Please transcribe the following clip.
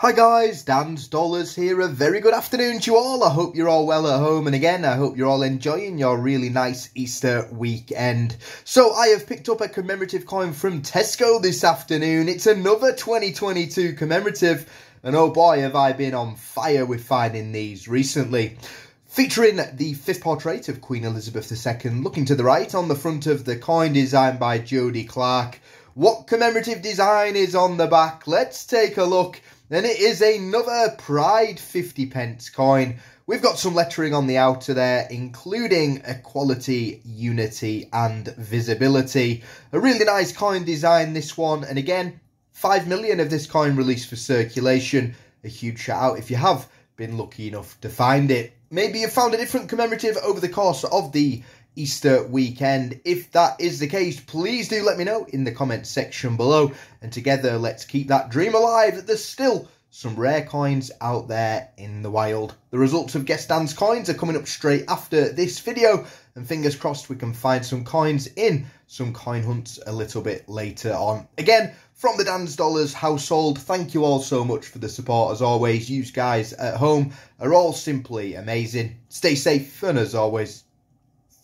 Hi guys, Dan's Dollars here. A very good afternoon to you all. I hope you're all well at home and again, I hope you're all enjoying your really nice Easter weekend. So I have picked up a commemorative coin from Tesco this afternoon. It's another 2022 commemorative and oh boy have I been on fire with finding these recently. Featuring the fifth portrait of Queen Elizabeth II looking to the right on the front of the coin designed by Jody Clark. What commemorative design is on the back? Let's take a look then it is another Pride 50 pence coin. We've got some lettering on the outer there, including equality, unity, and visibility. A really nice coin design, this one. And again, 5 million of this coin released for circulation. A huge shout out if you have been lucky enough to find it. Maybe you've found a different commemorative over the course of the Easter weekend. If that is the case, please do let me know in the comments section below. And together, let's keep that dream alive that there's still some rare coins out there in the wild. The results of Guest Dan's coins are coming up straight after this video. And fingers crossed we can find some coins in some coin hunts a little bit later on. Again, from the Dan's Dollars household, thank you all so much for the support as always. You guys at home are all simply amazing. Stay safe and as always,